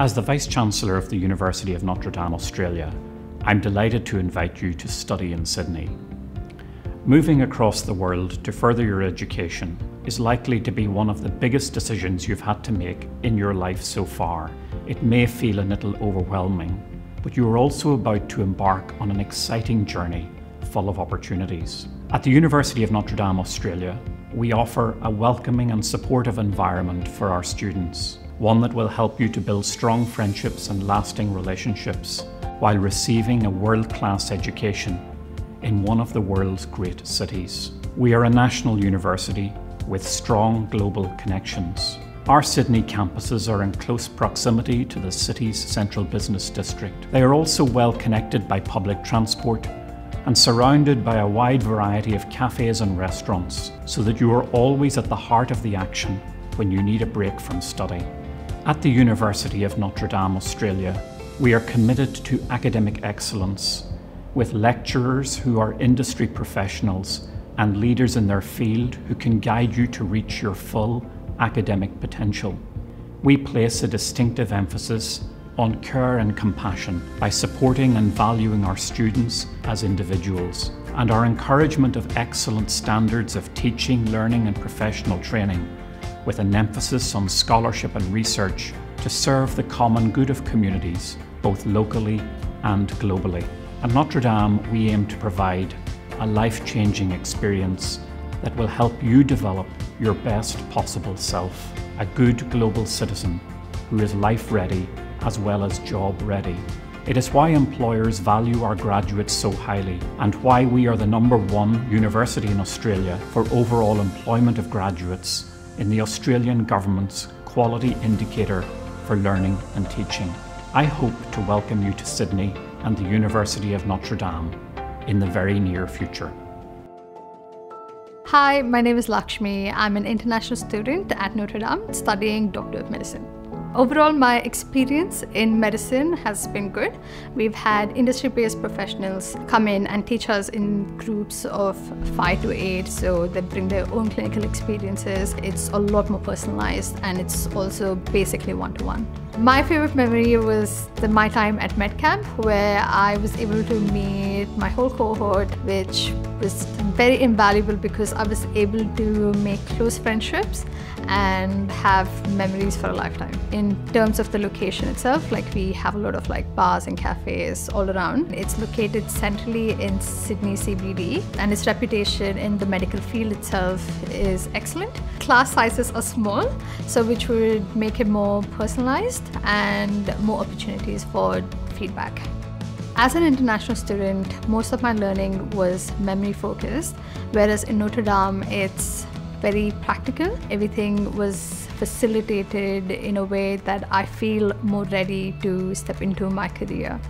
As the Vice Chancellor of the University of Notre Dame, Australia, I'm delighted to invite you to study in Sydney. Moving across the world to further your education is likely to be one of the biggest decisions you've had to make in your life so far. It may feel a little overwhelming, but you are also about to embark on an exciting journey full of opportunities. At the University of Notre Dame, Australia, we offer a welcoming and supportive environment for our students, one that will help you to build strong friendships and lasting relationships while receiving a world-class education in one of the world's great cities. We are a national university with strong global connections. Our Sydney campuses are in close proximity to the city's central business district. They are also well connected by public transport and surrounded by a wide variety of cafes and restaurants so that you are always at the heart of the action when you need a break from study. At the University of Notre Dame, Australia, we are committed to academic excellence with lecturers who are industry professionals and leaders in their field who can guide you to reach your full academic potential. We place a distinctive emphasis on care and compassion by supporting and valuing our students as individuals, and our encouragement of excellent standards of teaching, learning, and professional training, with an emphasis on scholarship and research to serve the common good of communities, both locally and globally. At Notre Dame, we aim to provide a life changing experience that will help you develop your best possible self, a good global citizen who is life ready as well as job ready. It is why employers value our graduates so highly and why we are the number one university in Australia for overall employment of graduates in the Australian Government's Quality Indicator for Learning and Teaching. I hope to welcome you to Sydney and the University of Notre Dame in the very near future. Hi, my name is Lakshmi. I'm an international student at Notre Dame studying Doctor of Medicine. Overall, my experience in medicine has been good. We've had industry-based professionals come in and teach us in groups of five to eight, so they bring their own clinical experiences. It's a lot more personalized and it's also basically one-to-one. -one. My favorite memory was the, my time at MedCamp where I was able to meet my whole cohort, which was very invaluable because I was able to make close friendships and have memories for a lifetime. In terms of the location itself, like we have a lot of like bars and cafes all around. It's located centrally in Sydney CBD and its reputation in the medical field itself is excellent. Class sizes are small, so which would make it more personalized and more opportunities for feedback. As an international student, most of my learning was memory focused, whereas in Notre Dame, it's very practical. Everything was facilitated in a way that I feel more ready to step into my career.